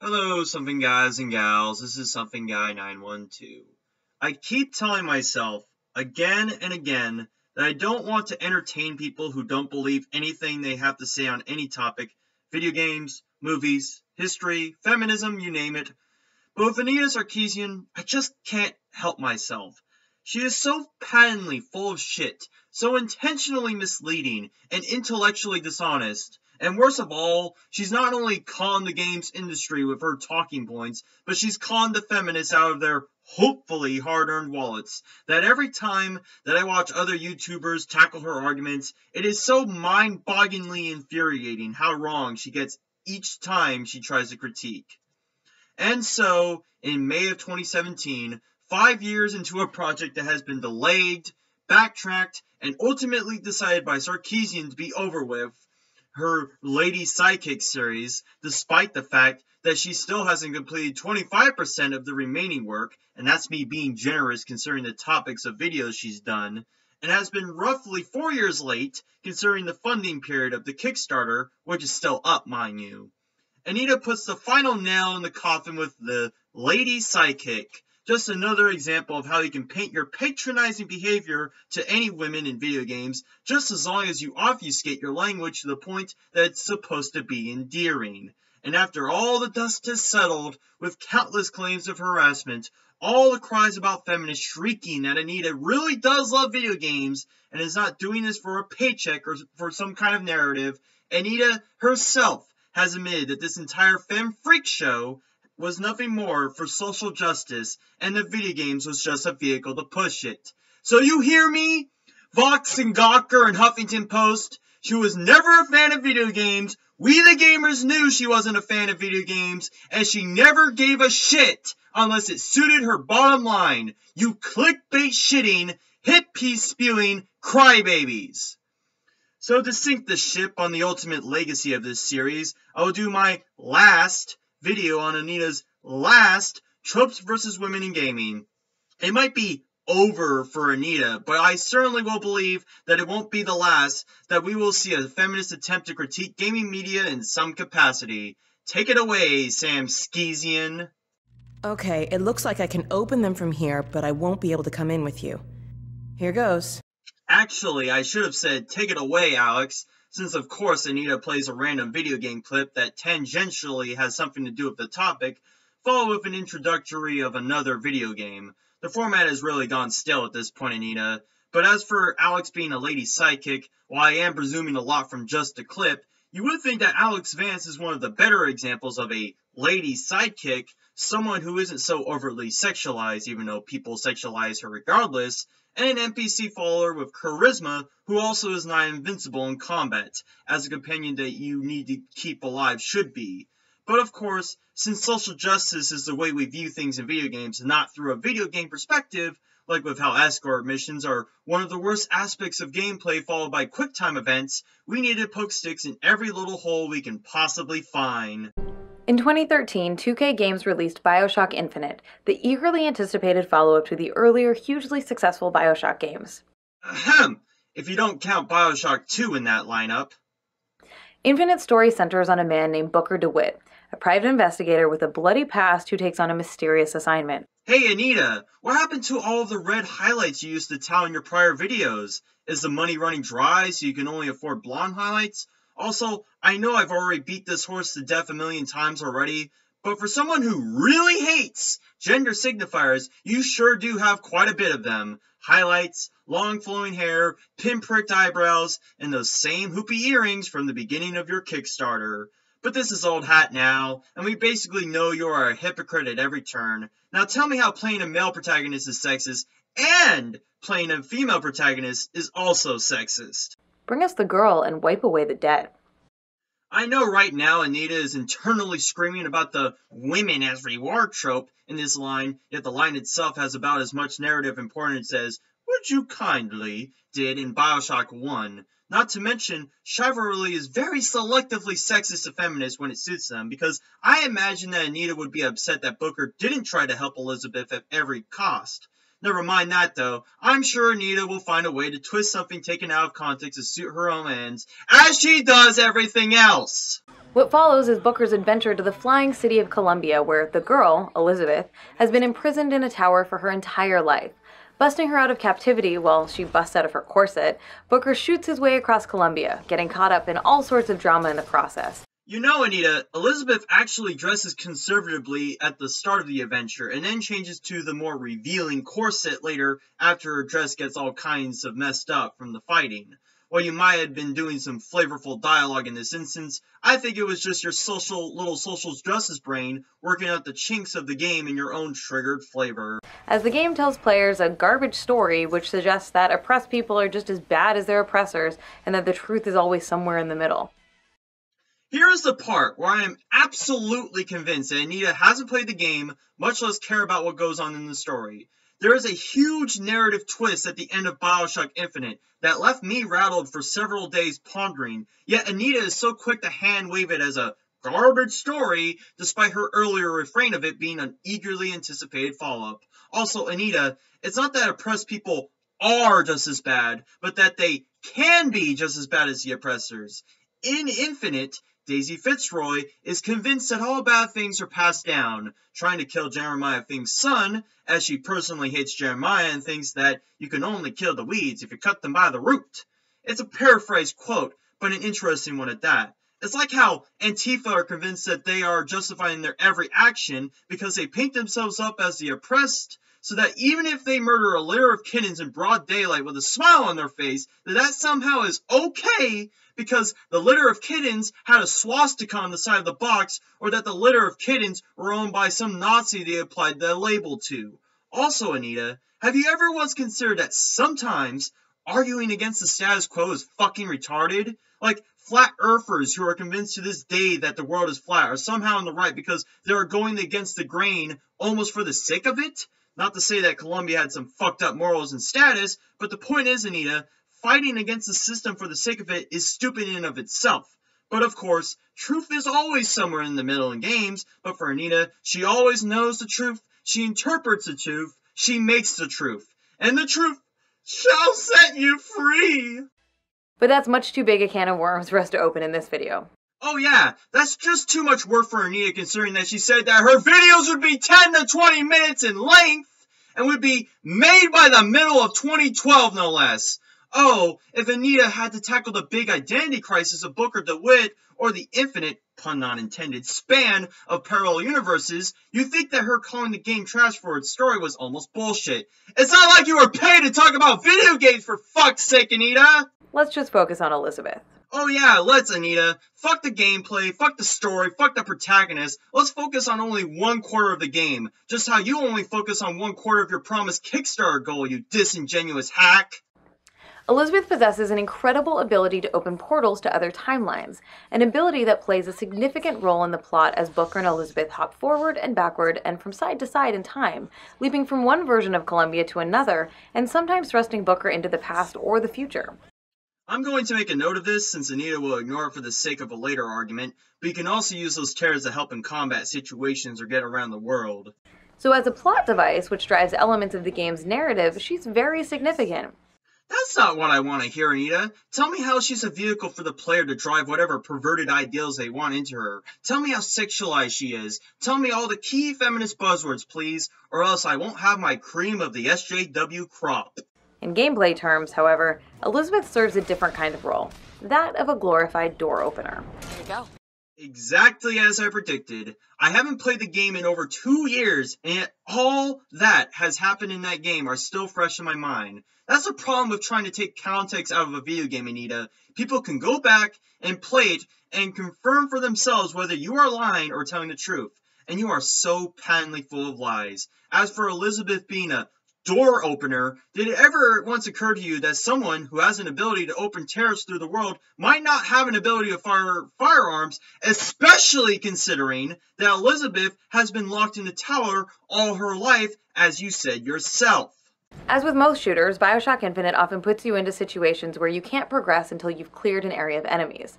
Hello, something guys and gals. This is something guy 912. I keep telling myself again and again that I don't want to entertain people who don't believe anything they have to say on any topic video games, movies, history, feminism, you name it. But with Anita Sarkeesian, I just can't help myself. She is so patently full of shit, so intentionally misleading, and intellectually dishonest and worst of all, she's not only conned the games industry with her talking points, but she's conned the feminists out of their hopefully hard-earned wallets. That every time that I watch other YouTubers tackle her arguments, it is so mind-bogglingly infuriating how wrong she gets each time she tries to critique. And so, in May of 2017, five years into a project that has been delayed, backtracked, and ultimately decided by Sarkeesian to be over with, her Lady Sidekick series, despite the fact that she still hasn't completed 25% of the remaining work, and that's me being generous considering the topics of videos she's done, and has been roughly four years late considering the funding period of the Kickstarter, which is still up, mind you. Anita puts the final nail in the coffin with the Lady Sidekick, just another example of how you can paint your patronizing behavior to any women in video games, just as long as you obfuscate your language to the point that it's supposed to be endearing. And after all the dust has settled, with countless claims of harassment, all the cries about feminists shrieking that Anita really does love video games and is not doing this for a paycheck or for some kind of narrative, Anita herself has admitted that this entire femme freak show was nothing more for social justice, and the video games was just a vehicle to push it. So you hear me? Vox and Gawker and Huffington Post, she was never a fan of video games, we the gamers knew she wasn't a fan of video games, and she never gave a shit unless it suited her bottom line. You clickbait shitting, hit piece spewing crybabies. So to sink the ship on the ultimate legacy of this series, I will do my last video on Anita's last Tropes versus Women in Gaming. It might be over for Anita, but I certainly will believe that it won't be the last that we will see a feminist attempt to critique gaming media in some capacity. Take it away, Sam Skeesian. Okay, it looks like I can open them from here, but I won't be able to come in with you. Here goes. Actually, I should have said, take it away, Alex since of course Anita plays a random video game clip that tangentially has something to do with the topic, followed with an introductory of another video game. The format has really gone stale at this point, Anita. But as for Alex being a lady sidekick, while I am presuming a lot from just a clip, you would think that Alex Vance is one of the better examples of a lady sidekick, someone who isn't so overtly sexualized, even though people sexualize her regardless, and an NPC follower with charisma who also is not invincible in combat, as a companion that you need to keep alive should be. But of course, since social justice is the way we view things in video games, not through a video game perspective, like with how escort missions are one of the worst aspects of gameplay followed by quick time events, we need to poke sticks in every little hole we can possibly find. In 2013, 2K Games released Bioshock Infinite, the eagerly anticipated follow up to the earlier, hugely successful Bioshock games. Ahem! If you don't count Bioshock 2 in that lineup. Infinite's story centers on a man named Booker DeWitt, a private investigator with a bloody past who takes on a mysterious assignment. Hey Anita, what happened to all of the red highlights you used to tout in your prior videos? Is the money running dry so you can only afford blonde highlights? Also, I know I've already beat this horse to death a million times already, but for someone who really hates gender signifiers, you sure do have quite a bit of them. Highlights, long flowing hair, pinpricked eyebrows, and those same hoopy earrings from the beginning of your Kickstarter. But this is old hat now, and we basically know you are a hypocrite at every turn. Now tell me how playing a male protagonist is sexist, and playing a female protagonist is also sexist. Bring us the girl and wipe away the debt. I know right now Anita is internally screaming about the women as reward trope in this line, yet the line itself has about as much narrative importance as Would You Kindly did in Bioshock 1. Not to mention, chivalry is very selectively sexist to feminists when it suits them, because I imagine that Anita would be upset that Booker didn't try to help Elizabeth at every cost. Never mind that, though. I'm sure Anita will find a way to twist something taken out of context to suit her own ends, as she does everything else. What follows is Booker's adventure to the flying city of Columbia, where the girl, Elizabeth, has been imprisoned in a tower for her entire life. Busting her out of captivity while she busts out of her corset, Booker shoots his way across Columbia, getting caught up in all sorts of drama in the process. You know, Anita, Elizabeth actually dresses conservatively at the start of the adventure and then changes to the more revealing corset later after her dress gets all kinds of messed up from the fighting. While you might have been doing some flavorful dialogue in this instance, I think it was just your social little social justice brain working out the chinks of the game in your own triggered flavor. As the game tells players a garbage story which suggests that oppressed people are just as bad as their oppressors and that the truth is always somewhere in the middle. Here is the part where I am absolutely convinced that Anita hasn't played the game, much less care about what goes on in the story. There is a huge narrative twist at the end of Bioshock Infinite that left me rattled for several days pondering, yet Anita is so quick to hand wave it as a garbage story, despite her earlier refrain of it being an eagerly anticipated follow-up. Also, Anita, it's not that oppressed people are just as bad, but that they can be just as bad as the oppressors. In Infinite, Daisy Fitzroy is convinced that all bad things are passed down, trying to kill Jeremiah Fink's son, as she personally hates Jeremiah and thinks that you can only kill the weeds if you cut them by the root. It's a paraphrased quote, but an interesting one at that. It's like how Antifa are convinced that they are justifying their every action because they paint themselves up as the oppressed, so that even if they murder a litter of kittens in broad daylight with a smile on their face, that that somehow is okay because the litter of kittens had a swastika on the side of the box, or that the litter of kittens were owned by some Nazi they applied the label to. Also, Anita, have you ever once considered that sometimes arguing against the status quo is fucking retarded? Like, flat earthers who are convinced to this day that the world is flat are somehow on the right because they are going against the grain almost for the sake of it? Not to say that Columbia had some fucked up morals and status, but the point is, Anita, fighting against the system for the sake of it is stupid in and of itself. But of course, truth is always somewhere in the middle in games, but for Anita, she always knows the truth, she interprets the truth, she makes the truth, and the truth shall set you free! But that's much too big a can of worms for us to open in this video. Oh yeah, that's just too much work for Anita considering that she said that her videos would be 10 to 20 minutes in length and would be made by the middle of 2012 no less. Oh, if Anita had to tackle the big identity crisis of Booker DeWitt or the infinite, pun not intended, span of parallel universes, you'd think that her calling the game trash for its story was almost bullshit. It's not like you were paid to talk about video games for fuck's sake, Anita! Let's just focus on Elizabeth. Oh yeah, let's, Anita. Fuck the gameplay, fuck the story, fuck the protagonist. Let's focus on only one quarter of the game. Just how you only focus on one quarter of your promised Kickstarter goal, you disingenuous hack. Elizabeth possesses an incredible ability to open portals to other timelines, an ability that plays a significant role in the plot as Booker and Elizabeth hop forward and backward and from side to side in time, leaping from one version of Columbia to another, and sometimes thrusting Booker into the past or the future. I'm going to make a note of this since Anita will ignore it for the sake of a later argument, but you can also use those tears to help in combat situations or get around the world. So as a plot device which drives elements of the game's narrative, she's very significant. That's not what I want to hear, Anita. Tell me how she's a vehicle for the player to drive whatever perverted ideals they want into her. Tell me how sexualized she is. Tell me all the key feminist buzzwords, please, or else I won't have my cream of the SJW crop. In gameplay terms, however, Elizabeth serves a different kind of role that of a glorified door opener. There you go. Exactly as I predicted. I haven't played the game in over two years, and all that has happened in that game are still fresh in my mind. That's the problem with trying to take context out of a video game, Anita. People can go back and play it and confirm for themselves whether you are lying or telling the truth. And you are so patently full of lies. As for Elizabeth being a door opener, did it ever once occur to you that someone who has an ability to open terrace through the world might not have an ability to fire firearms, especially considering that Elizabeth has been locked in a tower all her life, as you said yourself? As with most shooters, Bioshock Infinite often puts you into situations where you can't progress until you've cleared an area of enemies.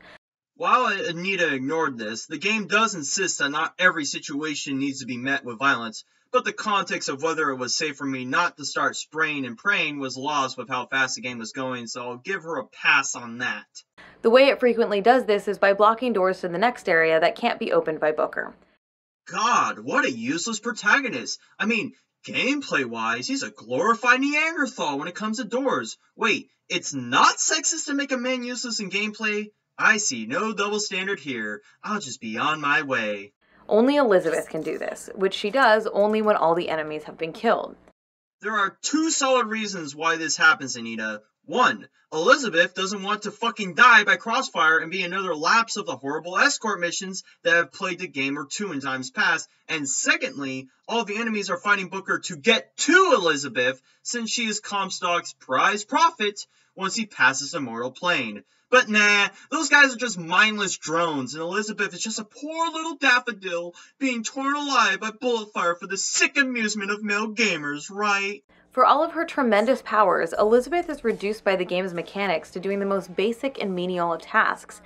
While Anita ignored this, the game does insist that not every situation needs to be met with violence, but the context of whether it was safe for me not to start spraying and praying was lost with how fast the game was going, so I'll give her a pass on that. The way it frequently does this is by blocking doors to the next area that can't be opened by Booker. God, what a useless protagonist. I mean, gameplay wise, he's a glorified Neanderthal when it comes to doors. Wait, it's not sexist to make a man useless in gameplay? I see no double standard here. I'll just be on my way. Only Elizabeth can do this, which she does only when all the enemies have been killed. There are two solid reasons why this happens, Anita. One, Elizabeth doesn't want to fucking die by crossfire and be another lapse of the horrible escort missions that have plagued the game or two in times past. And secondly, all the enemies are fighting Booker to get to Elizabeth since she is Comstock's prize profit once he passes the mortal plane. But nah, those guys are just mindless drones, and Elizabeth is just a poor little daffodil being torn alive by bullet fire for the sick amusement of male gamers, right? For all of her tremendous powers, Elizabeth is reduced by the game's mechanics to doing the most basic and menial of tasks,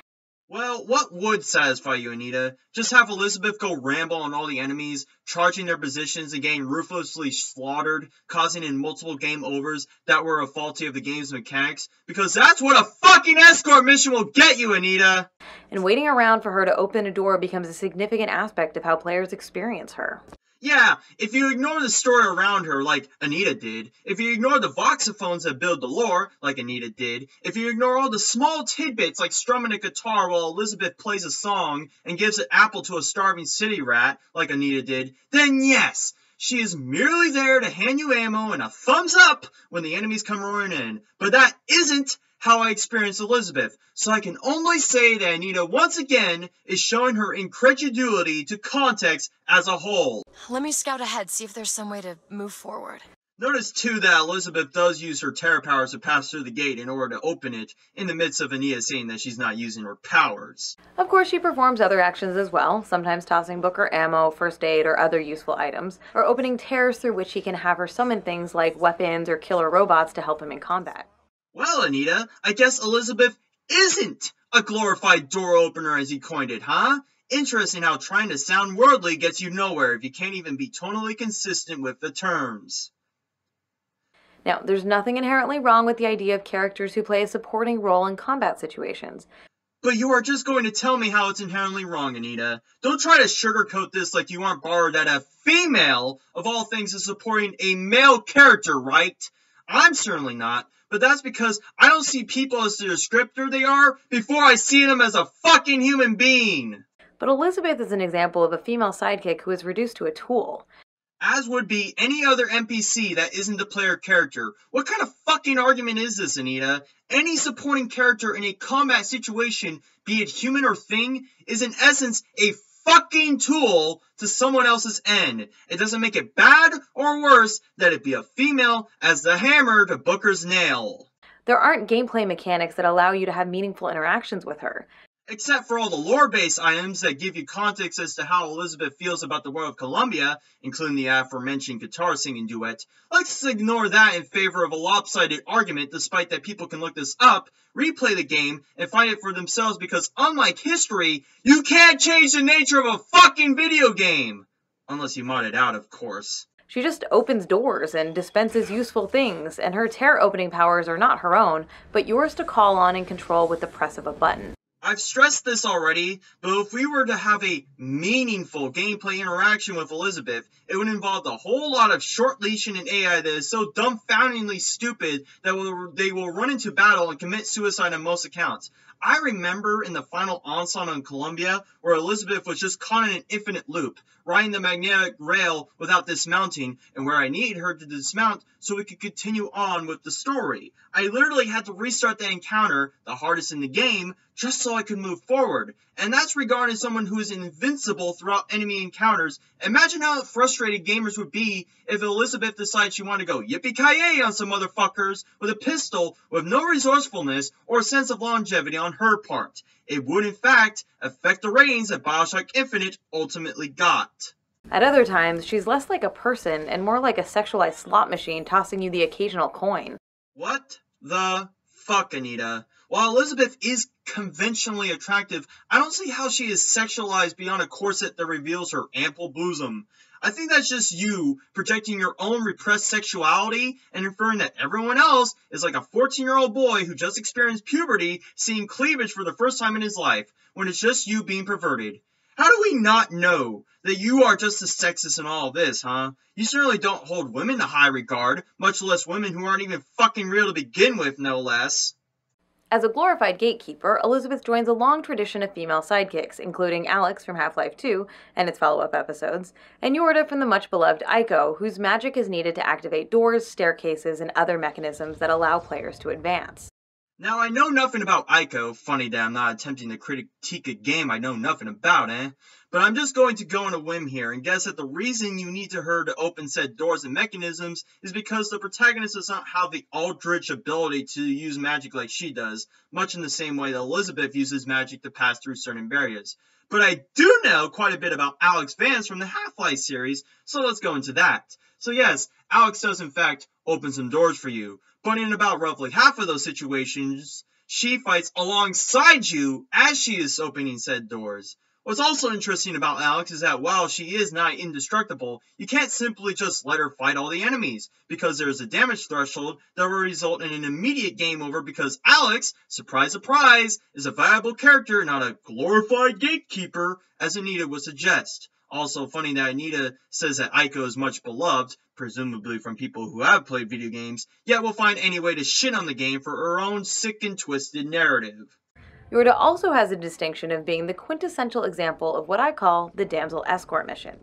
well, what would satisfy you, Anita? Just have Elizabeth go ramble on all the enemies, charging their positions and getting ruthlessly slaughtered, causing in multiple game overs that were a faulty of the game's mechanics? Because that's what a fucking escort mission will get you, Anita! And waiting around for her to open a door becomes a significant aspect of how players experience her. Yeah, if you ignore the story around her like Anita did, if you ignore the voxophones that build the lore like Anita did, if you ignore all the small tidbits like strumming a guitar while Elizabeth plays a song and gives an apple to a starving city rat like Anita did, then yes, she is merely there to hand you ammo and a thumbs up when the enemies come roaring in. But that isn't how I experienced Elizabeth, so I can only say that Anita once again is showing her incredulity to context as a whole. Let me scout ahead, see if there's some way to move forward. Notice too that Elizabeth does use her terror powers to pass through the gate in order to open it, in the midst of Anita saying that she's not using her powers. Of course, she performs other actions as well, sometimes tossing Booker ammo, first aid, or other useful items, or opening tears through which he can have her summon things like weapons or killer robots to help him in combat. Well, Anita, I guess Elizabeth isn't a glorified door opener as he coined it, huh? Interesting how trying to sound worldly gets you nowhere if you can't even be tonally consistent with the terms. Now, there's nothing inherently wrong with the idea of characters who play a supporting role in combat situations. But you are just going to tell me how it's inherently wrong, Anita. Don't try to sugarcoat this like you aren't borrowed that a female, of all things, is supporting a male character, right? I'm certainly not, but that's because I don't see people as the descriptor they are before I see them as a fucking human being. But Elizabeth is an example of a female sidekick who is reduced to a tool. As would be any other NPC that isn't a player character. What kind of fucking argument is this, Anita? Any supporting character in a combat situation, be it human or thing, is in essence a fucking tool to someone else's end. It doesn't make it bad or worse that it be a female as the hammer to Booker's nail. There aren't gameplay mechanics that allow you to have meaningful interactions with her. Except for all the lore-based items that give you context as to how Elizabeth feels about the world of Columbia, including the aforementioned guitar singing duet, let's ignore that in favor of a lopsided argument despite that people can look this up, replay the game, and find it for themselves because unlike history, you can't change the nature of a fucking video game! Unless you mod it out, of course. She just opens doors and dispenses useful things, and her tear opening powers are not her own, but yours to call on and control with the press of a button. I've stressed this already, but if we were to have a meaningful gameplay interaction with Elizabeth, it would involve a whole lot of short leashing and AI that is so dumbfoundingly stupid that they will run into battle and commit suicide on most accounts. I remember in the final onslaught on Columbia where Elizabeth was just caught in an infinite loop, riding the magnetic rail without dismounting, and where I needed her to dismount so we could continue on with the story. I literally had to restart the encounter, the hardest in the game, just so I could move forward. And that's regarding someone who is invincible throughout enemy encounters. Imagine how frustrated gamers would be if Elizabeth decided she wanted to go yippee-ki-yay on some motherfuckers with a pistol with no resourcefulness or sense of longevity on her part. It would in fact affect the ratings that Bioshock Infinite ultimately got. At other times, she's less like a person and more like a sexualized slot machine tossing you the occasional coin. What the fuck, Anita? While Elizabeth is conventionally attractive, I don't see how she is sexualized beyond a corset that reveals her ample bosom. I think that's just you projecting your own repressed sexuality and inferring that everyone else is like a 14 year old boy who just experienced puberty seeing cleavage for the first time in his life when it's just you being perverted. How do we not know that you are just as sexist in all this, huh? You certainly don't hold women to high regard, much less women who aren't even fucking real to begin with, no less. As a glorified gatekeeper, Elizabeth joins a long tradition of female sidekicks, including Alex from Half Life 2 and its follow up episodes, and Yorda from the much beloved Ico, whose magic is needed to activate doors, staircases, and other mechanisms that allow players to advance. Now, I know nothing about Ico, Funny that I'm not attempting to critique a game I know nothing about, eh? But I'm just going to go on a whim here and guess that the reason you need to her to open said doors and mechanisms is because the protagonist does not have the eldritch ability to use magic like she does, much in the same way that Elizabeth uses magic to pass through certain barriers. But I do know quite a bit about Alex Vance from the Half-Life series, so let's go into that. So yes, Alex does in fact open some doors for you, but in about roughly half of those situations, she fights alongside you as she is opening said doors. What's also interesting about Alex is that while she is not indestructible, you can't simply just let her fight all the enemies, because there's a damage threshold that will result in an immediate game over because Alex, surprise surprise, is a viable character, not a glorified gatekeeper, as Anita would suggest. Also funny that Anita says that Ico is much beloved, presumably from people who have played video games, yet will find any way to shit on the game for her own sick and twisted narrative. Yorda also has a distinction of being the quintessential example of what I call the damsel escort mission.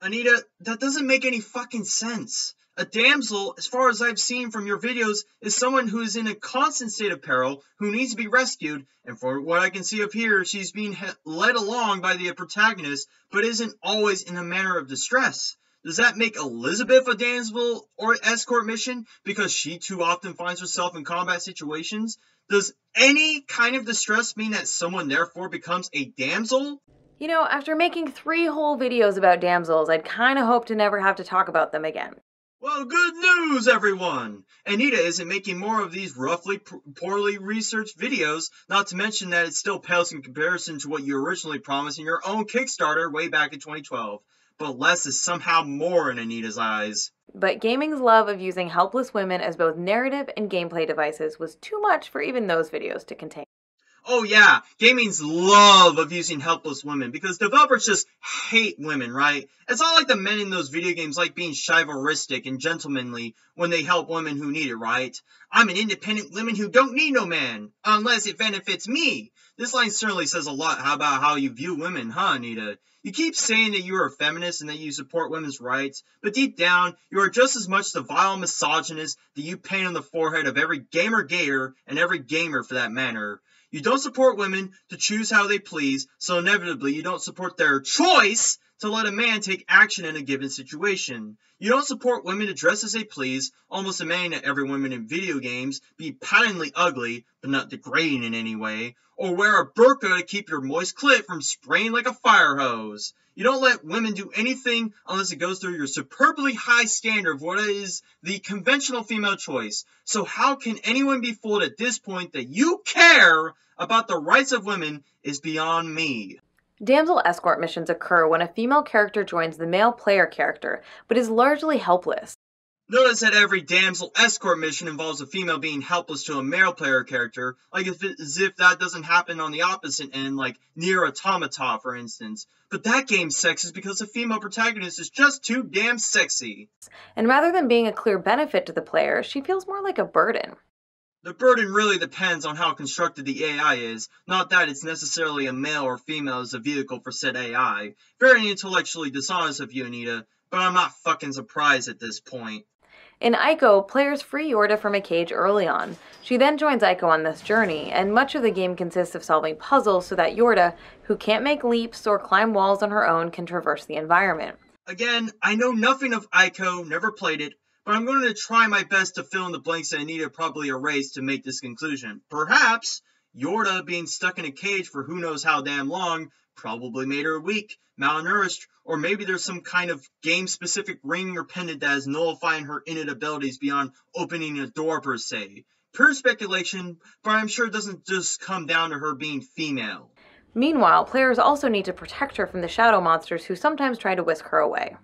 Anita, that doesn't make any fucking sense. A damsel, as far as I've seen from your videos, is someone who is in a constant state of peril, who needs to be rescued, and for what I can see up here, she's being led along by the protagonist, but isn't always in a manner of distress. Does that make Elizabeth a damsel or escort mission because she too often finds herself in combat situations? Does any kind of distress mean that someone therefore becomes a damsel? You know, after making three whole videos about damsels, I'd kind of hope to never have to talk about them again. Well, good news, everyone! Anita isn't making more of these roughly poorly researched videos, not to mention that it still pales in comparison to what you originally promised in your own Kickstarter way back in 2012 but less is somehow more in Anita's eyes. But gaming's love of using helpless women as both narrative and gameplay devices was too much for even those videos to contain. Oh yeah, gaming's love of using helpless women because developers just hate women, right? It's not like the men in those video games like being chivalristic and gentlemanly when they help women who need it, right? I'm an independent woman who don't need no man, unless it benefits me. This line certainly says a lot about how you view women, huh, Anita? You keep saying that you are a feminist and that you support women's rights, but deep down, you are just as much the vile misogynist that you paint on the forehead of every Gamergater and every gamer for that matter. You don't support women to choose how they please, so inevitably you don't support their choice to let a man take action in a given situation. You don't support women to dress as they please, almost demanding that every woman in video games be patently ugly, but not degrading in any way, or wear a burqa to keep your moist clit from spraying like a fire hose. You don't let women do anything unless it goes through your superbly high standard of what is the conventional female choice. So how can anyone be fooled at this point that you care about the rights of women is beyond me. Damsel escort missions occur when a female character joins the male player character, but is largely helpless. Notice that every damsel escort mission involves a female being helpless to a male player character, like if as if that doesn't happen on the opposite end, like NieR Automata, for instance. But that game's sexist because the female protagonist is just too damn sexy. And rather than being a clear benefit to the player, she feels more like a burden. The burden really depends on how constructed the AI is, not that it's necessarily a male or female as a vehicle for said AI. Very intellectually dishonest of you, Anita, but I'm not fucking surprised at this point. In Ico, players free Yorda from a cage early on. She then joins Ico on this journey, and much of the game consists of solving puzzles so that Yorda, who can't make leaps or climb walls on her own, can traverse the environment. Again, I know nothing of Ico, never played it, but I'm going to try my best to fill in the blanks that Anita probably erased to make this conclusion. Perhaps Yorda being stuck in a cage for who knows how damn long probably made her weak, malnourished, or maybe there's some kind of game specific ring or pendant that is nullifying her innate abilities beyond opening a door per se. pure speculation, but I'm sure it doesn't just come down to her being female. Meanwhile, players also need to protect her from the shadow monsters who sometimes try to whisk her away.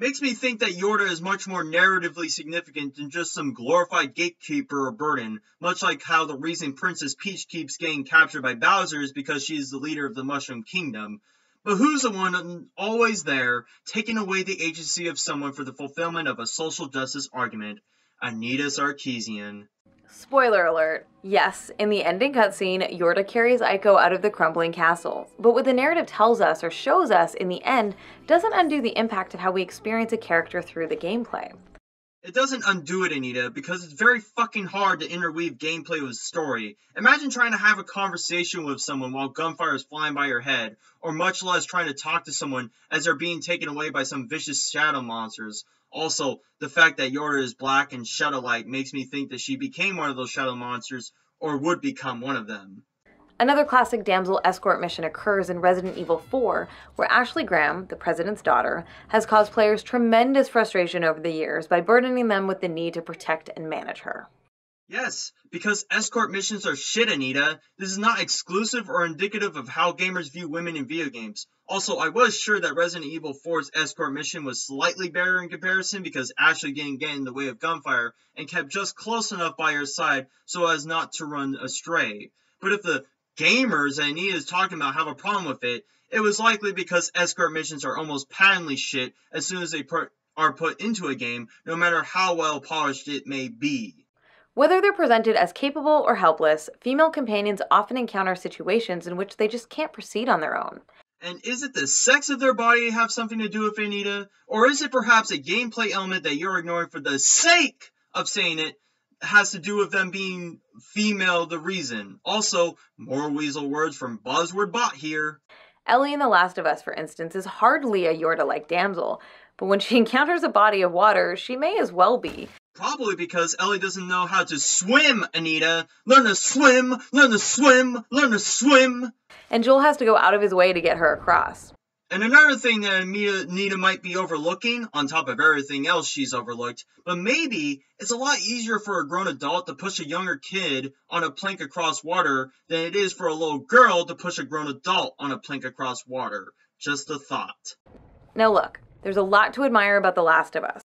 Makes me think that Yorda is much more narratively significant than just some glorified gatekeeper or burden, much like how the reason Princess Peach keeps getting captured by Bowser is because she is the leader of the Mushroom Kingdom. But who's the one always there, taking away the agency of someone for the fulfillment of a social justice argument? Anita Sarkeesian. Spoiler alert. Yes, in the ending cutscene, Yorda carries Ico out of the crumbling castle. But what the narrative tells us or shows us in the end doesn't undo the impact of how we experience a character through the gameplay. It doesn't undo it, Anita, because it's very fucking hard to interweave gameplay with story. Imagine trying to have a conversation with someone while gunfire is flying by your head, or much less trying to talk to someone as they're being taken away by some vicious shadow monsters. Also, the fact that Yorda is black and shadow-like makes me think that she became one of those shadow monsters, or would become one of them. Another classic damsel escort mission occurs in Resident Evil 4, where Ashley Graham, the president's daughter, has caused players tremendous frustration over the years by burdening them with the need to protect and manage her. Yes, because escort missions are shit, Anita. This is not exclusive or indicative of how gamers view women in video games. Also, I was sure that Resident Evil 4's escort mission was slightly better in comparison because Ashley didn't get in the way of gunfire and kept just close enough by her side so as not to run astray. But if the gamers Anita is talking about have a problem with it, it was likely because escort missions are almost patently shit as soon as they are put into a game, no matter how well polished it may be. Whether they're presented as capable or helpless, female companions often encounter situations in which they just can't proceed on their own. And is it the sex of their body have something to do with Anita? Or is it perhaps a gameplay element that you're ignoring for the sake of saying it has to do with them being female the reason. Also, more weasel words from Buzzword Bot here. Ellie in The Last of Us, for instance, is hardly a Yorda-like damsel, but when she encounters a body of water, she may as well be. Probably because Ellie doesn't know how to swim, Anita. Learn to swim, learn to swim, learn to swim. And Joel has to go out of his way to get her across. And another thing that Anita might be overlooking, on top of everything else she's overlooked, but maybe it's a lot easier for a grown adult to push a younger kid on a plank across water than it is for a little girl to push a grown adult on a plank across water. Just a thought. Now look, there's a lot to admire about The Last of Us.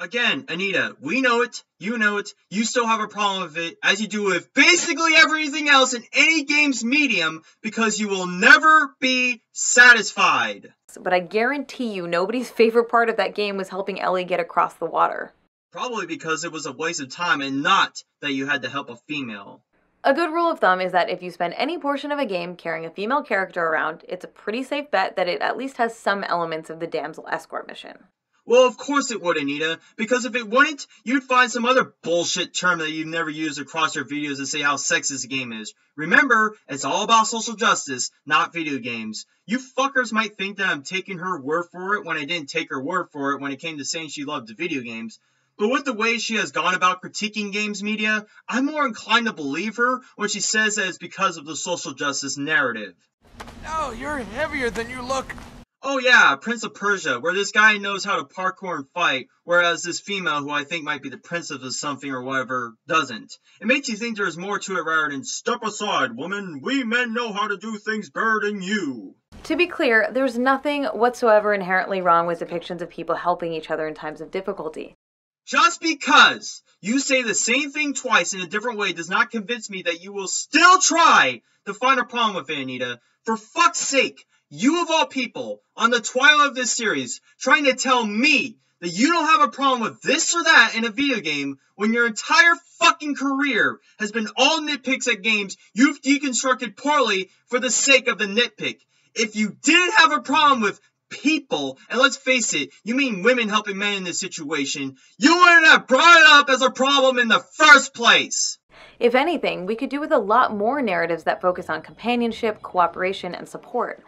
Again, Anita, we know it, you know it, you still have a problem with it, as you do with basically everything else in any game's medium, because you will never be satisfied. But I guarantee you nobody's favorite part of that game was helping Ellie get across the water. Probably because it was a waste of time and not that you had to help a female. A good rule of thumb is that if you spend any portion of a game carrying a female character around, it's a pretty safe bet that it at least has some elements of the damsel escort mission. Well, of course it would, Anita, because if it wouldn't, you'd find some other bullshit term that you've never used across your videos to say how sexist the game is. Remember, it's all about social justice, not video games. You fuckers might think that I'm taking her word for it when I didn't take her word for it when it came to saying she loved the video games. But with the way she has gone about critiquing games media, I'm more inclined to believe her when she says that it's because of the social justice narrative. No, you're heavier than you look. Oh yeah, Prince of Persia, where this guy knows how to parkour and fight, whereas this female, who I think might be the princess of something or whatever, doesn't. It makes you think there's more to it rather than, step aside, woman, we men know how to do things better than you. To be clear, there's nothing whatsoever inherently wrong with depictions of people helping each other in times of difficulty. Just because you say the same thing twice in a different way does not convince me that you will still try to find a problem with it, Anita. For fuck's sake, you of all people, on the twilight of this series, trying to tell me that you don't have a problem with this or that in a video game when your entire fucking career has been all nitpicks at games you've deconstructed poorly for the sake of the nitpick. If you didn't have a problem with people, and let's face it, you mean women helping men in this situation, you wouldn't have brought it up as a problem in the first place. If anything, we could do with a lot more narratives that focus on companionship, cooperation, and support.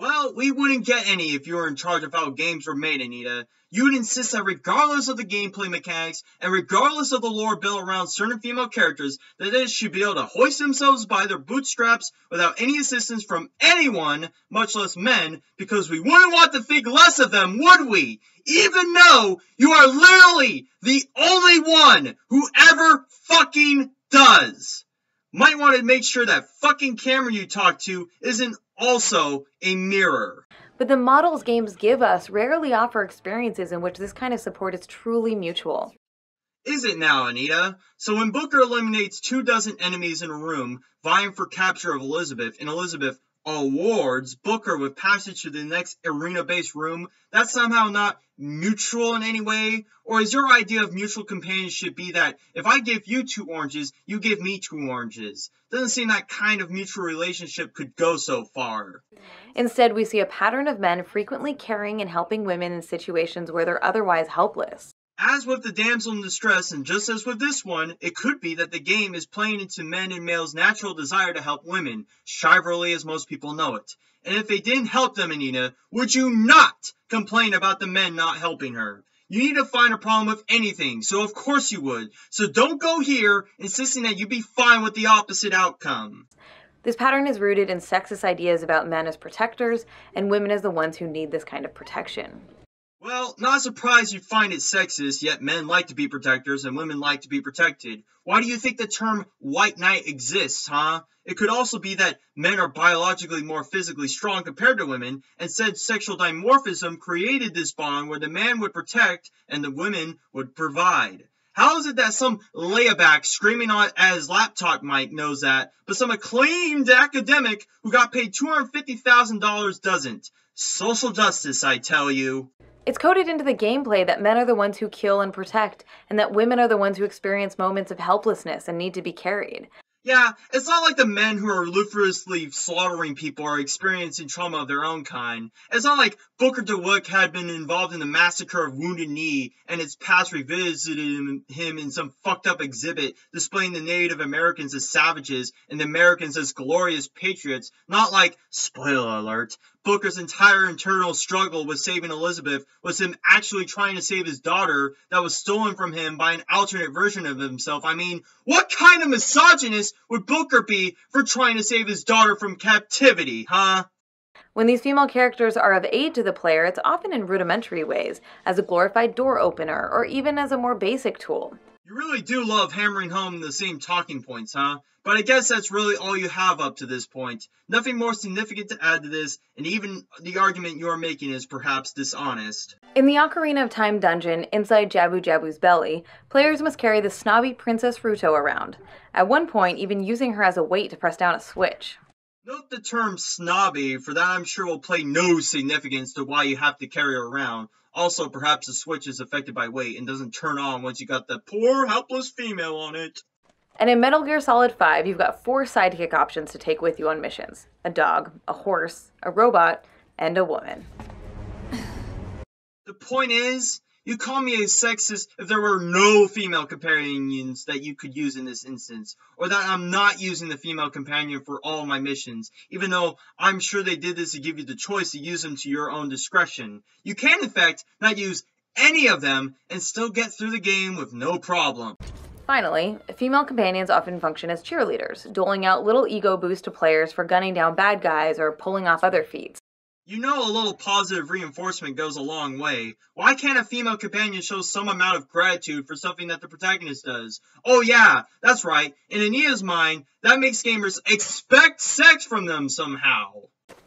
Well, we wouldn't get any if you were in charge of how games were made, Anita. You'd insist that regardless of the gameplay mechanics, and regardless of the lore built around certain female characters, that they should be able to hoist themselves by their bootstraps without any assistance from anyone, much less men, because we wouldn't want to think less of them, would we? Even though you are literally the only one who ever fucking does. Might want to make sure that fucking camera you talk to isn't also a mirror. But the models games give us rarely offer experiences in which this kind of support is truly mutual. Is it now, Anita? So when Booker eliminates two dozen enemies in a room vying for capture of Elizabeth, and Elizabeth awards Booker with passage to the next arena-based room, that's somehow not mutual in any way? Or is your idea of mutual companionship be that if I give you two oranges, you give me two oranges? Doesn't seem that kind of mutual relationship could go so far. Instead, we see a pattern of men frequently caring and helping women in situations where they're otherwise helpless. As with the damsel in distress, and just as with this one, it could be that the game is playing into men and males' natural desire to help women, chivalry as most people know it. And if they didn't help them, Anita would you not complain about the men not helping her? You need to find a problem with anything, so of course you would. So don't go here insisting that you'd be fine with the opposite outcome. This pattern is rooted in sexist ideas about men as protectors and women as the ones who need this kind of protection. Well, not surprised you find it sexist, yet men like to be protectors and women like to be protected. Why do you think the term white knight exists, huh? It could also be that men are biologically more physically strong compared to women, and said sexual dimorphism created this bond where the man would protect and the women would provide. How is it that some layback screaming on at his laptop mic knows that, but some acclaimed academic who got paid $250,000 doesn't? Social justice, I tell you. It's coded into the gameplay that men are the ones who kill and protect, and that women are the ones who experience moments of helplessness and need to be carried. Yeah, it's not like the men who are ruthlessly slaughtering people are experiencing trauma of their own kind. It's not like Booker DeWitt had been involved in the massacre of Wounded Knee and its past revisited him in some fucked up exhibit displaying the Native Americans as savages and the Americans as glorious patriots. Not like, spoiler alert, Booker's entire internal struggle with saving Elizabeth was him actually trying to save his daughter that was stolen from him by an alternate version of himself. I mean, what kind of misogynist would Booker be for trying to save his daughter from captivity, huh? When these female characters are of aid to the player, it's often in rudimentary ways, as a glorified door opener, or even as a more basic tool. You really do love hammering home the same talking points, huh? But I guess that's really all you have up to this point. Nothing more significant to add to this, and even the argument you're making is perhaps dishonest. In the Ocarina of Time dungeon, inside Jabu Jabu's belly, players must carry the snobby Princess Ruto around, at one point even using her as a weight to press down a switch. Note the term snobby, for that I'm sure will play no significance to why you have to carry her around, also, perhaps the switch is affected by weight and doesn't turn on once you got the poor, helpless female on it. And in Metal Gear Solid 5, you've got four sidekick options to take with you on missions a dog, a horse, a robot, and a woman. The point is, you call me a sexist if there were no female companions that you could use in this instance, or that I'm not using the female companion for all my missions, even though I'm sure they did this to give you the choice to use them to your own discretion. You can, in fact, not use any of them and still get through the game with no problem. Finally, female companions often function as cheerleaders, doling out little ego boosts to players for gunning down bad guys or pulling off other feats. You know a little positive reinforcement goes a long way. Why can't a female companion show some amount of gratitude for something that the protagonist does? Oh yeah, that's right. In Anita's mind, that makes gamers expect sex from them somehow.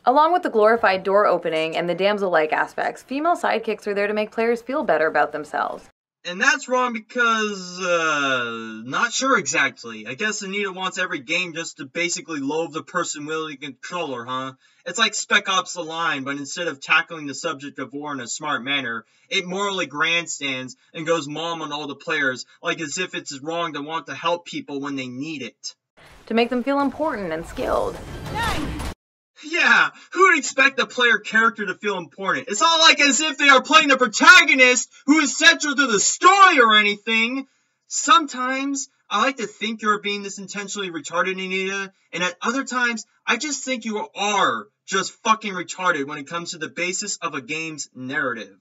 Along with the glorified door opening and the damsel-like aspects, female sidekicks are there to make players feel better about themselves. And that's wrong because, uh, not sure exactly. I guess Anita wants every game just to basically loathe the person wielding the controller, huh? It's like Spec Ops The Line, but instead of tackling the subject of war in a smart manner, it morally grandstands and goes mom on all the players, like as if it's wrong to want to help people when they need it. To make them feel important and skilled. Yeah, who would expect the player character to feel important? It's not like as if they are playing the protagonist who is central to the story or anything. Sometimes I like to think you're being this intentionally retarded, Anita, and at other times I just think you are just fucking retarded when it comes to the basis of a game's narrative.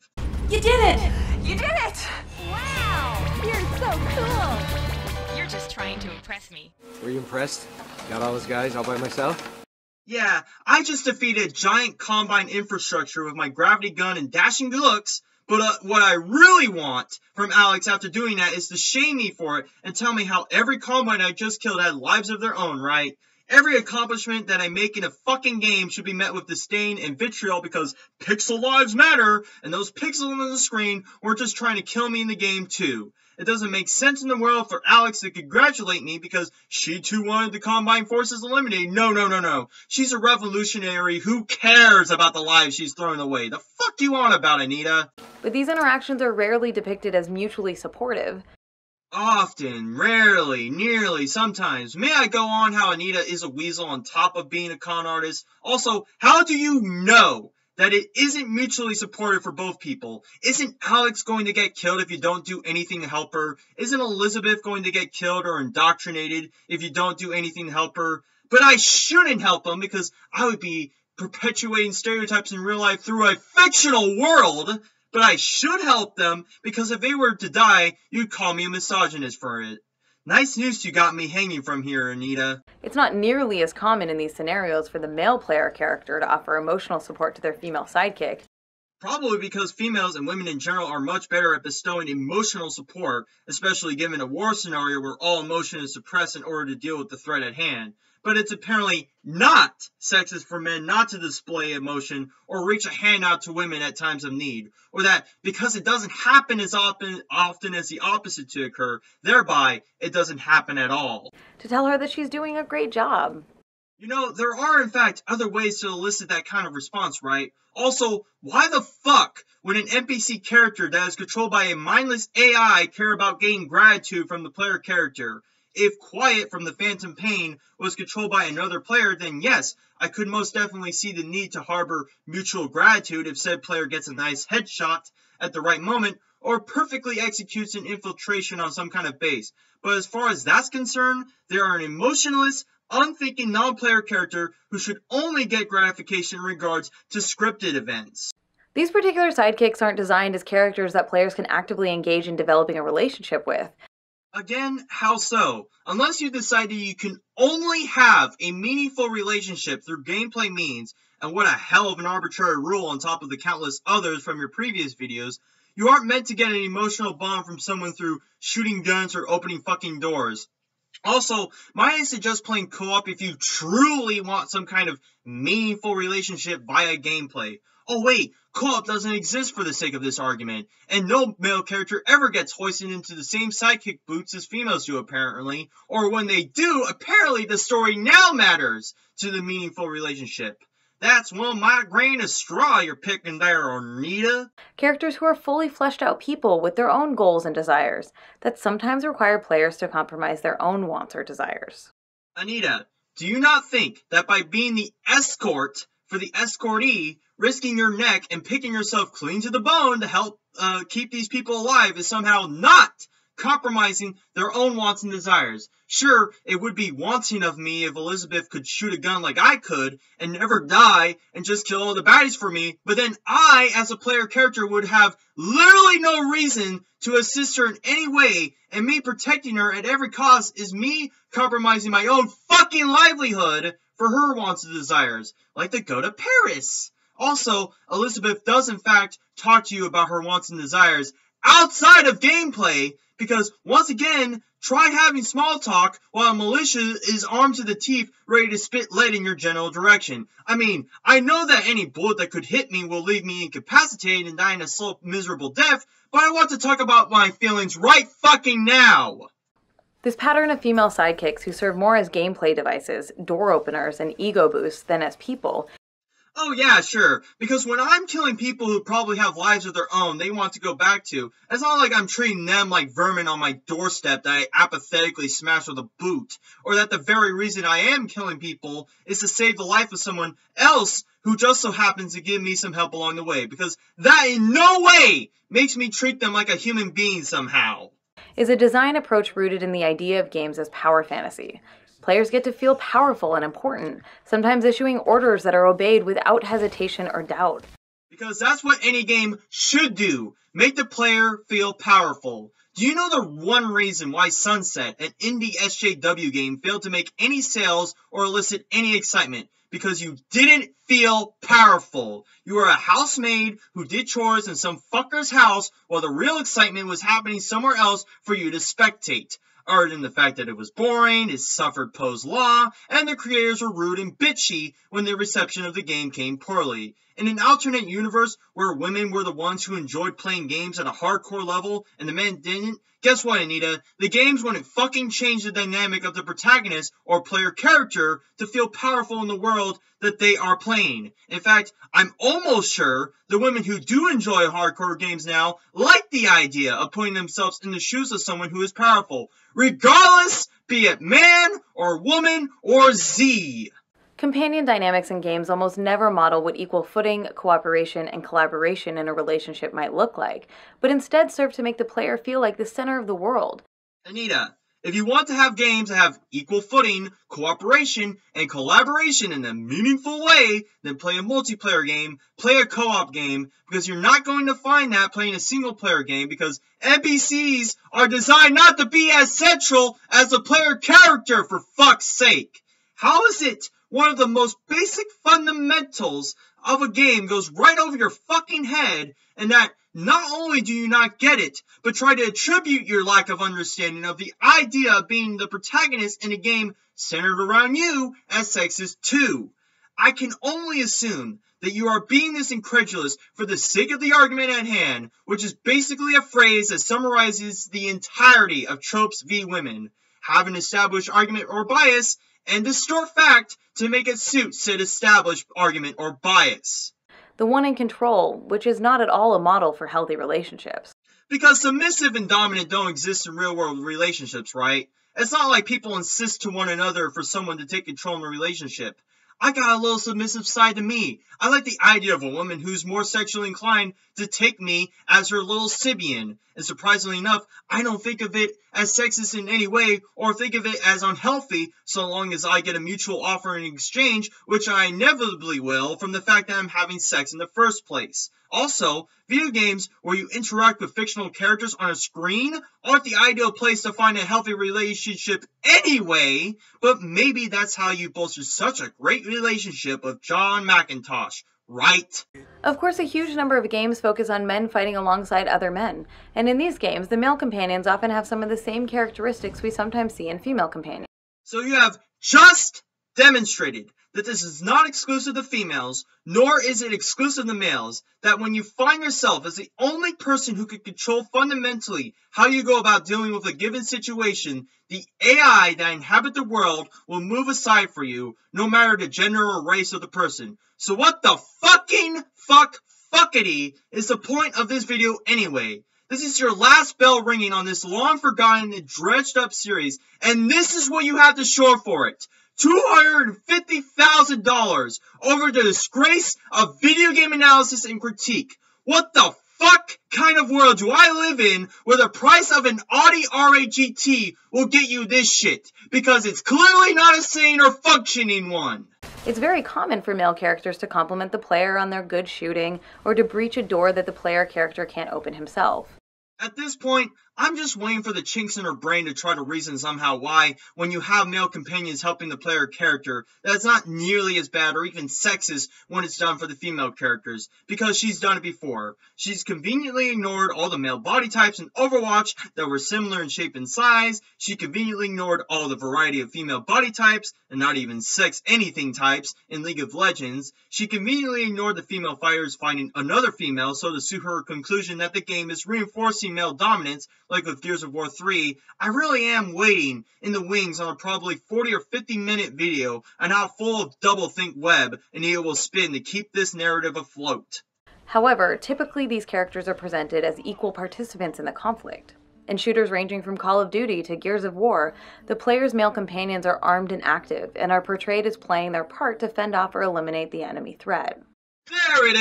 You did it! You did it! Wow! You're so cool! You're just trying to impress me. Were you impressed? Got all those guys all by myself? Yeah, I just defeated giant combine infrastructure with my gravity gun and dashing looks, But uh, what I really want from Alex after doing that is to shame me for it and tell me how every Combine I just killed had lives of their own, right? Every accomplishment that I make in a fucking game should be met with disdain and vitriol because pixel lives matter, and those pixels on the screen weren't just trying to kill me in the game too. It doesn't make sense in the world for Alex to congratulate me because she too wanted the Combine Forces eliminated. No, no, no, no. She's a revolutionary. Who cares about the lives she's throwing away? The fuck you on about, Anita? But these interactions are rarely depicted as mutually supportive. Often, rarely, nearly, sometimes. May I go on how Anita is a weasel on top of being a con artist? Also, how do you know that it isn't mutually supportive for both people? Isn't Alyx going to get killed if you don't do anything to help her? Isn't Elizabeth going to get killed or indoctrinated if you don't do anything to help her? But I shouldn't help them because I would be perpetuating stereotypes in real life through a fictional world but I should help them because if they were to die, you'd call me a misogynist for it. Nice news you got me hanging from here, Anita. It's not nearly as common in these scenarios for the male player character to offer emotional support to their female sidekick. Probably because females and women in general are much better at bestowing emotional support, especially given a war scenario where all emotion is suppressed in order to deal with the threat at hand but it's apparently not sexist for men not to display emotion or reach a hand out to women at times of need, or that because it doesn't happen as often, often as the opposite to occur, thereby it doesn't happen at all. To tell her that she's doing a great job. You know, there are in fact other ways to elicit that kind of response, right? Also, why the fuck would an NPC character that is controlled by a mindless AI care about gaining gratitude from the player character? If Quiet from the Phantom Pain was controlled by another player, then yes, I could most definitely see the need to harbor mutual gratitude if said player gets a nice headshot at the right moment or perfectly executes an infiltration on some kind of base. But as far as that's concerned, they are an emotionless, unthinking non-player character who should only get gratification in regards to scripted events. These particular sidekicks aren't designed as characters that players can actively engage in developing a relationship with. Again, how so? Unless you decide that you can only have a meaningful relationship through gameplay means, and what a hell of an arbitrary rule on top of the countless others from your previous videos, you aren't meant to get an emotional bond from someone through shooting guns or opening fucking doors. Also, might I suggest playing co-op if you truly want some kind of meaningful relationship via gameplay. Oh wait, co-op doesn't exist for the sake of this argument, and no male character ever gets hoisted into the same sidekick boots as females do apparently, or when they do, apparently the story now matters to the meaningful relationship. That's one my grain of straw you're picking there, Anita. Characters who are fully fleshed out people with their own goals and desires that sometimes require players to compromise their own wants or desires. Anita, do you not think that by being the escort for the escortee, risking your neck and picking yourself clean to the bone to help uh, keep these people alive is somehow not compromising their own wants and desires. Sure, it would be wanting of me if Elizabeth could shoot a gun like I could and never die and just kill all the baddies for me, but then I, as a player character, would have literally no reason to assist her in any way, and me protecting her at every cost is me compromising my own fucking livelihood for her wants and desires, like to go to Paris. Also, Elizabeth does in fact talk to you about her wants and desires outside of gameplay, because once again, try having small talk while a militia is armed to the teeth, ready to spit lead in your general direction. I mean, I know that any bullet that could hit me will leave me incapacitated and in a slow, miserable death, but I want to talk about my feelings right fucking now! This pattern of female sidekicks who serve more as gameplay devices, door openers, and ego boosts than as people Oh yeah, sure. Because when I'm killing people who probably have lives of their own they want to go back to, it's not like I'm treating them like vermin on my doorstep that I apathetically smash with a boot. Or that the very reason I am killing people is to save the life of someone else who just so happens to give me some help along the way. Because that in no way makes me treat them like a human being somehow is a design approach rooted in the idea of games as power fantasy. Players get to feel powerful and important, sometimes issuing orders that are obeyed without hesitation or doubt. Because that's what any game should do make the player feel powerful. Do you know the one reason why Sunset, an indie SJW game, failed to make any sales or elicit any excitement? because you didn't feel powerful. You were a housemaid who did chores in some fucker's house while the real excitement was happening somewhere else for you to spectate. Other than the fact that it was boring, it suffered Poe's Law, and the creators were rude and bitchy when the reception of the game came poorly. In an alternate universe where women were the ones who enjoyed playing games at a hardcore level and the men didn't, guess what, Anita? The games wouldn't fucking change the dynamic of the protagonist or player character to feel powerful in the world that they are playing. In fact, I'm almost sure the women who do enjoy hardcore games now like the idea of putting themselves in the shoes of someone who is powerful, regardless, be it man or woman or Z. Companion dynamics in games almost never model what equal footing, cooperation, and collaboration in a relationship might look like, but instead serve to make the player feel like the center of the world. Anita, if you want to have games that have equal footing, cooperation, and collaboration in a meaningful way, then play a multiplayer game, play a co-op game, because you're not going to find that playing a single player game because NPCs are designed not to be as central as the player character for fuck's sake. How is it one of the most basic fundamentals of a game goes right over your fucking head, and that not only do you not get it, but try to attribute your lack of understanding of the idea of being the protagonist in a game centered around you as sexist too. I can only assume that you are being this incredulous for the sake of the argument at hand, which is basically a phrase that summarizes the entirety of tropes v women. Have an established argument or bias, and distort fact to make it suit said established argument or bias. The one in control, which is not at all a model for healthy relationships. Because submissive and dominant don't exist in real world relationships, right? It's not like people insist to one another for someone to take control in a relationship. I got a little submissive side to me. I like the idea of a woman who's more sexually inclined to take me as her little Sybian. And surprisingly enough, I don't think of it as sexist in any way or think of it as unhealthy so long as I get a mutual offer in exchange, which I inevitably will from the fact that I'm having sex in the first place. Also, video games where you interact with fictional characters on a screen aren't the ideal place to find a healthy relationship anyway, but maybe that's how you bolster such a great relationship with John McIntosh, right? Of course, a huge number of games focus on men fighting alongside other men, and in these games, the male companions often have some of the same characteristics we sometimes see in female companions. So you have just demonstrated that this is not exclusive to females, nor is it exclusive to males, that when you find yourself as the only person who can control fundamentally how you go about dealing with a given situation, the AI that inhabit the world will move aside for you, no matter the gender or race of the person. So what the fucking fuck fuckity is the point of this video anyway? This is your last bell ringing on this long forgotten and dredged up series, and this is what you have to show for it. $250,000 over the disgrace of video game analysis and critique. What the fuck kind of world do I live in where the price of an Audi R8 GT will get you this shit? Because it's clearly not a sane or functioning one. It's very common for male characters to compliment the player on their good shooting or to breach a door that the player character can't open himself. At this point, I'm just waiting for the chinks in her brain to try to reason somehow why, when you have male companions helping the player character, that's not nearly as bad or even sexist when it's done for the female characters, because she's done it before. She's conveniently ignored all the male body types in Overwatch that were similar in shape and size, she conveniently ignored all the variety of female body types, and not even sex anything types, in League of Legends, she conveniently ignored the female fighters finding another female so to suit her conclusion that the game is reinforcing male dominance like with Gears of War 3, I really am waiting in the wings on a probably 40 or 50 minute video on how full of doublethink web Anita will spin to keep this narrative afloat. However, typically these characters are presented as equal participants in the conflict. In shooters ranging from Call of Duty to Gears of War, the player's male companions are armed and active and are portrayed as playing their part to fend off or eliminate the enemy threat. There it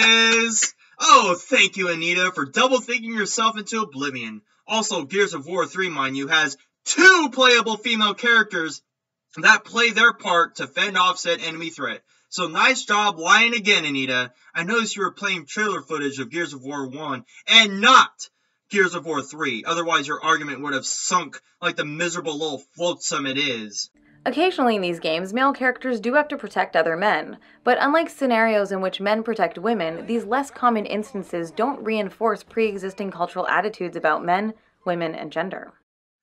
is! Oh, thank you, Anita, for double thinking yourself into oblivion. Also, Gears of War 3, mind you, has two playable female characters that play their part to fend off said enemy threat. So nice job lying again, Anita. I noticed you were playing trailer footage of Gears of War 1 and not Gears of War 3. Otherwise, your argument would have sunk like the miserable little flotsam it is. Occasionally in these games, male characters do have to protect other men, but unlike scenarios in which men protect women, these less common instances don't reinforce pre existing cultural attitudes about men, women, and gender.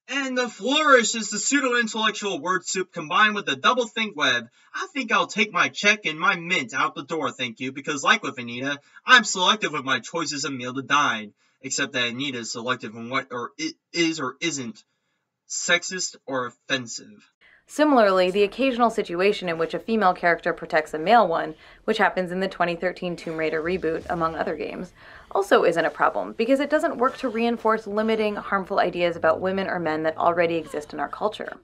And the flourish is the pseudo-intellectual word soup combined with the double think web. I think I'll take my check and my mint out the door, thank you, because like with Anita, I'm selective with my choices of meal to dine. Except that Anita is selective in what or it is or isn't sexist or offensive. Similarly, the occasional situation in which a female character protects a male one, which happens in the 2013 Tomb Raider reboot, among other games, also isn't a problem because it doesn't work to reinforce limiting, harmful ideas about women or men that already exist in our culture.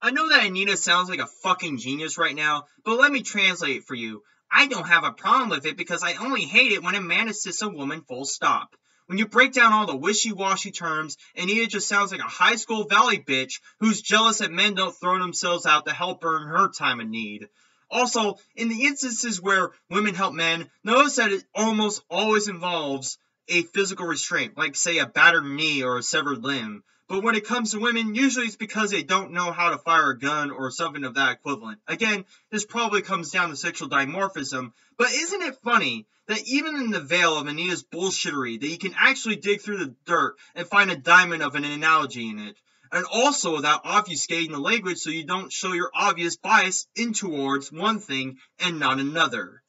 I know that Anita sounds like a fucking genius right now, but let me translate for you. I don't have a problem with it because I only hate it when a man assists a woman full stop. When you break down all the wishy-washy terms, Anita just sounds like a high school valley bitch who's jealous that men don't throw themselves out to help her in her time of need. Also, in the instances where women help men, notice that it almost always involves a physical restraint, like say a battered knee or a severed limb. But when it comes to women, usually it's because they don't know how to fire a gun or something of that equivalent. Again, this probably comes down to sexual dimorphism, but isn't it funny that even in the veil of Anita's bullshittery, that you can actually dig through the dirt and find a diamond of an analogy in it? And also without obfuscating the language so you don't show your obvious bias in towards one thing and not another.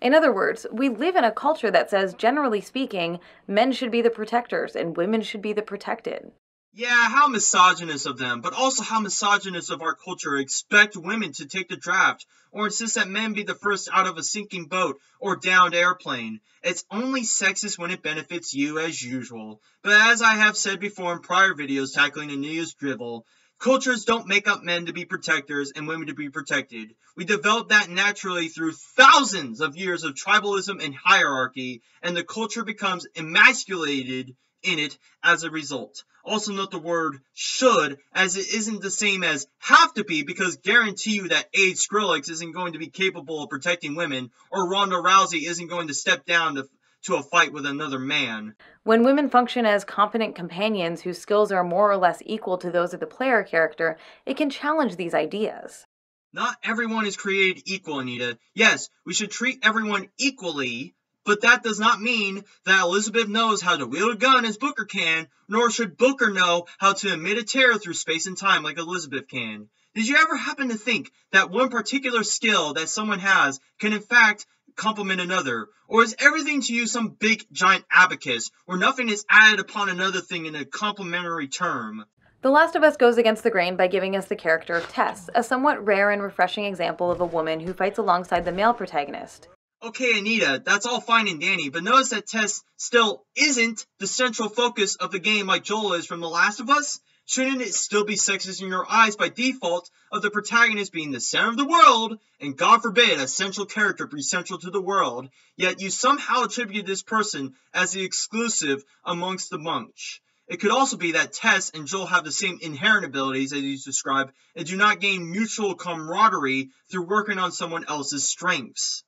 In other words, we live in a culture that says, generally speaking, men should be the protectors and women should be the protected. Yeah, how misogynist of them, but also how misogynist of our culture expect women to take the draft, or insist that men be the first out of a sinking boat or downed airplane. It's only sexist when it benefits you as usual. But as I have said before in prior videos tackling Anita's drivel, cultures don't make up men to be protectors and women to be protected. We develop that naturally through thousands of years of tribalism and hierarchy, and the culture becomes emasculated in it as a result. Also note the word should as it isn't the same as have to be because guarantee you that Age Skrillex isn't going to be capable of protecting women or Ronda Rousey isn't going to step down to, to a fight with another man. When women function as competent companions whose skills are more or less equal to those of the player character, it can challenge these ideas. Not everyone is created equal, Anita. Yes, we should treat everyone equally, but that does not mean that Elizabeth knows how to wield a gun as Booker can, nor should Booker know how to emit a terror through space and time like Elizabeth can. Did you ever happen to think that one particular skill that someone has can in fact complement another? Or is everything to you some big giant abacus where nothing is added upon another thing in a complementary term? The Last of Us goes against the grain by giving us the character of Tess, a somewhat rare and refreshing example of a woman who fights alongside the male protagonist. Okay, Anita, that's all fine and dandy, but notice that Tess still isn't the central focus of the game like Joel is from The Last of Us? Shouldn't it still be sexist in your eyes by default of the protagonist being the center of the world, and God forbid a central character be central to the world, yet you somehow attribute this person as the exclusive amongst the bunch? It could also be that Tess and Joel have the same inherent abilities as you described and do not gain mutual camaraderie through working on someone else's strengths.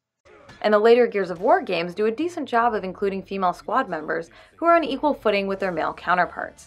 And the later Gears of War games do a decent job of including female squad members who are on equal footing with their male counterparts.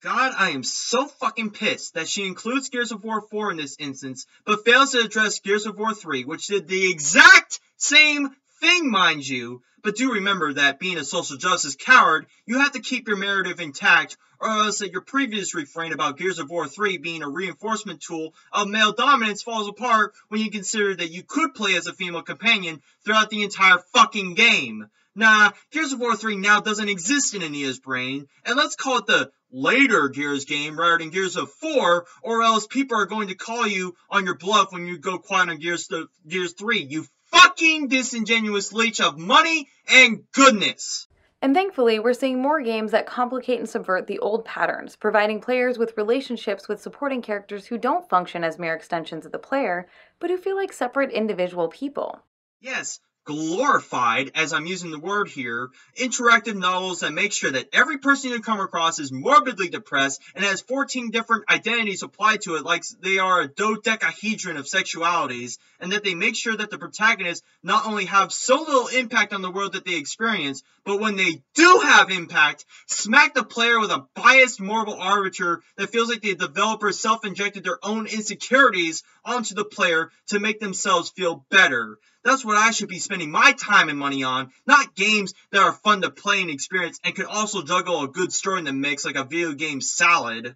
God, I am so fucking pissed that she includes Gears of War 4 in this instance, but fails to address Gears of War 3, which did the exact same thing, mind you. But do remember that being a social justice coward, you have to keep your narrative intact, or else that your previous refrain about Gears of War 3 being a reinforcement tool of male dominance falls apart when you consider that you could play as a female companion throughout the entire fucking game. Nah, Gears of War 3 now doesn't exist in Anita's brain, and let's call it the later Gears game rather than Gears of 4, or else people are going to call you on your bluff when you go quiet on Gears, Gears 3, you fucking disingenuous leech of money and goodness. And thankfully, we're seeing more games that complicate and subvert the old patterns, providing players with relationships with supporting characters who don't function as mere extensions of the player, but who feel like separate individual people. Yes, glorified, as I'm using the word here, interactive novels that make sure that every person you come across is morbidly depressed and has 14 different identities applied to it like they are a dodecahedron of sexualities, and that they make sure that the protagonists not only have so little impact on the world that they experience, but when they do have impact, smack the player with a biased moral arbiter that feels like the developers self-injected their own insecurities onto the player to make themselves feel better. That's what I should be spending my time and money on, not games that are fun to play and experience and can also juggle a good story in the mix like a video game salad.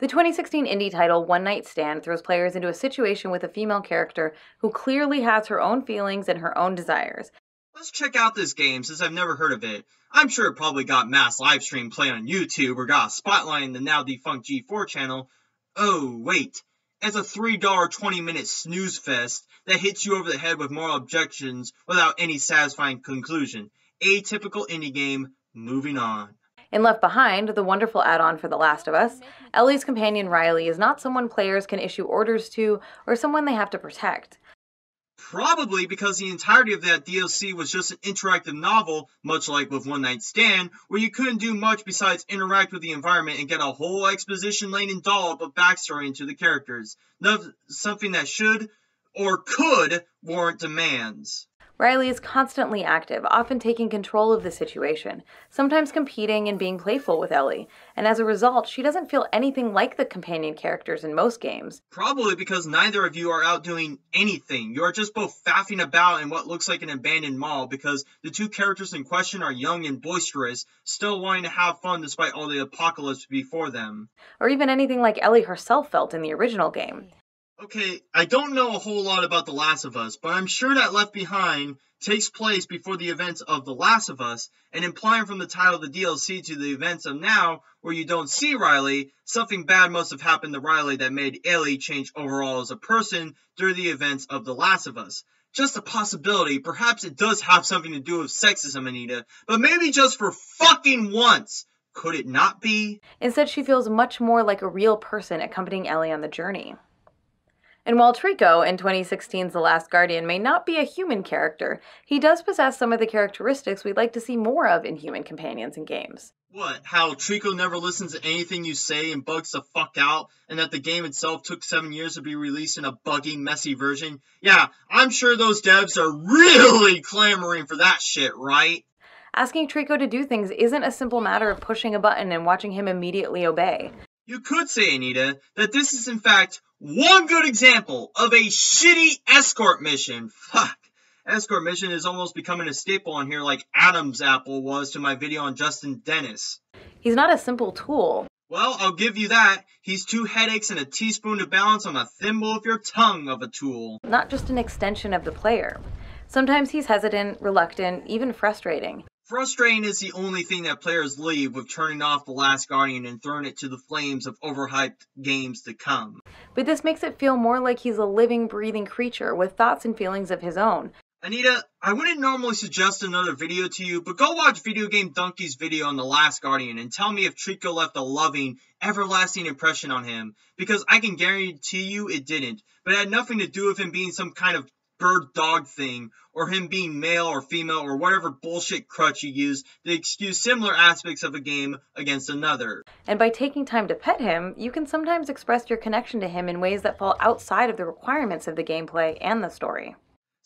The 2016 indie title One Night Stand throws players into a situation with a female character who clearly has her own feelings and her own desires. Let's check out this game since I've never heard of it. I'm sure it probably got mass livestream play on YouTube or got a spotlight in the now defunct G4 channel. Oh, wait. It's a $3 20 minute snooze fest that hits you over the head with moral objections without any satisfying conclusion. Atypical indie game, moving on. In Left Behind, the wonderful add on for The Last of Us, Ellie's companion Riley is not someone players can issue orders to or someone they have to protect. Probably because the entirety of that DLC was just an interactive novel, much like with One Night Stand, where you couldn't do much besides interact with the environment and get a whole exposition laden dollop of backstory into the characters. Something that should or could warrant demands. Riley is constantly active, often taking control of the situation, sometimes competing and being playful with Ellie, and as a result, she doesn't feel anything like the companion characters in most games. Probably because neither of you are out doing anything. You are just both faffing about in what looks like an abandoned mall because the two characters in question are young and boisterous, still wanting to have fun despite all the apocalypse before them. Or even anything like Ellie herself felt in the original game. Okay, I don't know a whole lot about The Last of Us, but I'm sure that Left Behind takes place before the events of The Last of Us, and implying from the title of the DLC to the events of now, where you don't see Riley, something bad must have happened to Riley that made Ellie change overall as a person during the events of The Last of Us. Just a possibility, perhaps it does have something to do with sexism, Anita, but maybe just for fucking once. Could it not be? Instead, she feels much more like a real person accompanying Ellie on the journey. And while Trico in 2016's The Last Guardian may not be a human character, he does possess some of the characteristics we'd like to see more of in human companions in games. What? How Trico never listens to anything you say and bugs the fuck out, and that the game itself took seven years to be released in a buggy, messy version? Yeah, I'm sure those devs are really clamoring for that shit, right? Asking Trico to do things isn't a simple matter of pushing a button and watching him immediately obey. You could say, Anita, that this is in fact one good example of a shitty escort mission. Fuck. Escort mission is almost becoming a staple on here like Adam's apple was to my video on Justin Dennis. He's not a simple tool. Well, I'll give you that. He's two headaches and a teaspoon to balance on a thimble of your tongue of a tool. Not just an extension of the player. Sometimes he's hesitant, reluctant, even frustrating. Frustrating is the only thing that players leave with turning off The Last Guardian and throwing it to the flames of overhyped games to come. But this makes it feel more like he's a living, breathing creature with thoughts and feelings of his own. Anita, I wouldn't normally suggest another video to you, but go watch Video Game Dunkey's video on The Last Guardian and tell me if Trico left a loving, everlasting impression on him, because I can guarantee you it didn't, but it had nothing to do with him being some kind of bird dog thing, or him being male or female, or whatever bullshit crutch you use to excuse similar aspects of a game against another. And by taking time to pet him, you can sometimes express your connection to him in ways that fall outside of the requirements of the gameplay and the story.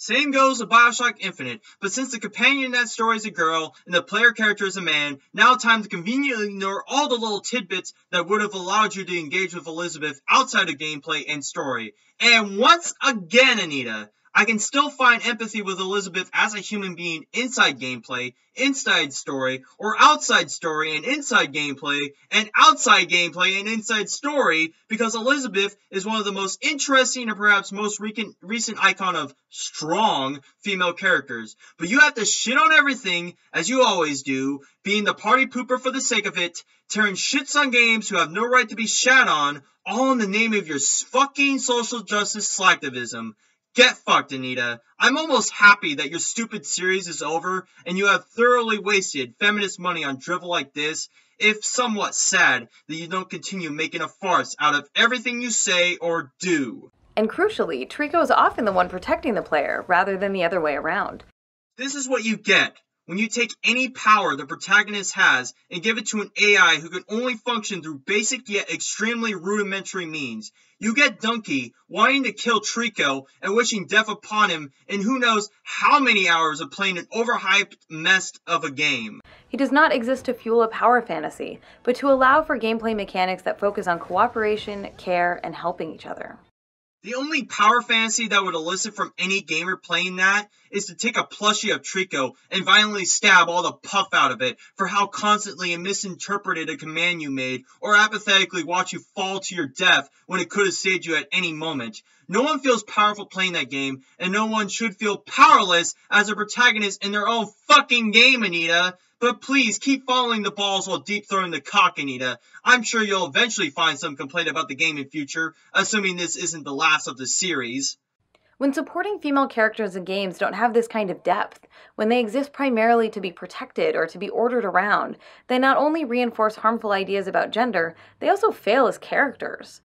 Same goes with Bioshock Infinite, but since the companion in that story is a girl and the player character is a man, now time to conveniently ignore all the little tidbits that would have allowed you to engage with Elizabeth outside of gameplay and story. And once again, Anita, I can still find empathy with Elizabeth as a human being inside gameplay, inside story, or outside story and inside gameplay, and outside gameplay and inside story, because Elizabeth is one of the most interesting and perhaps most recent, recent icon of strong female characters. But you have to shit on everything, as you always do, being the party pooper for the sake of it, tearing shits on games who have no right to be shat on, all in the name of your fucking social justice slacktivism. Get fucked, Anita. I'm almost happy that your stupid series is over and you have thoroughly wasted feminist money on drivel like this, if somewhat sad that you don't continue making a farce out of everything you say or do. And crucially, Trico is often the one protecting the player, rather than the other way around. This is what you get when you take any power the protagonist has and give it to an AI who can only function through basic yet extremely rudimentary means. You get Dunkey wanting to kill Trico and wishing death upon him in who knows how many hours of playing an overhyped mess of a game. He does not exist to fuel a power fantasy, but to allow for gameplay mechanics that focus on cooperation, care, and helping each other. The only power fantasy that would elicit from any gamer playing that is to take a plushie of Trico and violently stab all the puff out of it for how constantly it misinterpreted a command you made, or apathetically watch you fall to your death when it could have saved you at any moment. No one feels powerful playing that game, and no one should feel powerless as a protagonist in their own fucking game, Anita. But please keep following the balls while deep throwing the cock, Anita. I'm sure you'll eventually find some complaint about the game in future, assuming this isn't the last of the series. When supporting female characters in games don't have this kind of depth, when they exist primarily to be protected or to be ordered around, they not only reinforce harmful ideas about gender, they also fail as characters.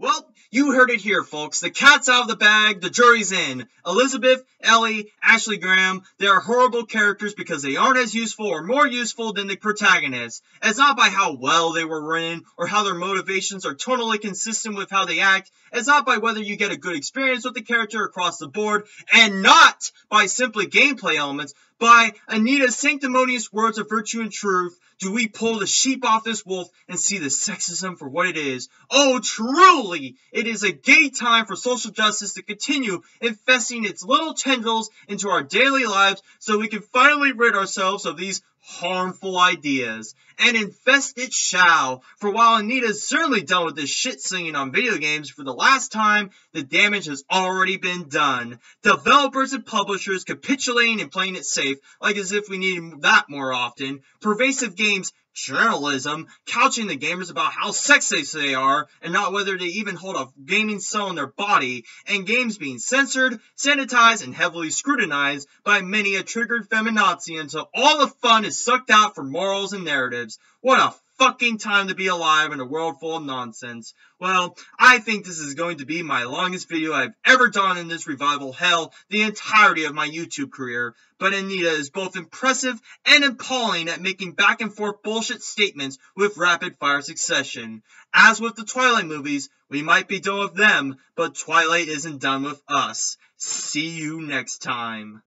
Well, you heard it here, folks. The cat's out of the bag, the jury's in. Elizabeth, Ellie, Ashley Graham, they are horrible characters because they aren't as useful or more useful than the protagonists. It's not by how well they were written or how their motivations are totally consistent with how they act. It's not by whether you get a good experience with the character across the board, and not by simply gameplay elements, by Anita's sanctimonious words of virtue and truth, do we pull the sheep off this wolf and see the sexism for what it is. Oh, truly, it is a gay time for social justice to continue infesting its little tendrils into our daily lives so we can finally rid ourselves of these harmful ideas. And infest it shall, for while Anita's certainly done with this shit singing on video games for the last time, the damage has already been done. Developers and publishers capitulating and playing it safe, like as if we needed that more often. Pervasive games journalism, couching the gamers about how sexy they are, and not whether they even hold a gaming cell in their body, and games being censored, sanitized, and heavily scrutinized by many a triggered feminazi until all the fun is sucked out for morals and narratives. What a fucking time to be alive in a world full of nonsense. Well, I think this is going to be my longest video I've ever done in this revival hell the entirety of my YouTube career, but Anita is both impressive and appalling at making back and forth bullshit statements with rapid fire succession. As with the Twilight movies, we might be done with them, but Twilight isn't done with us. See you next time.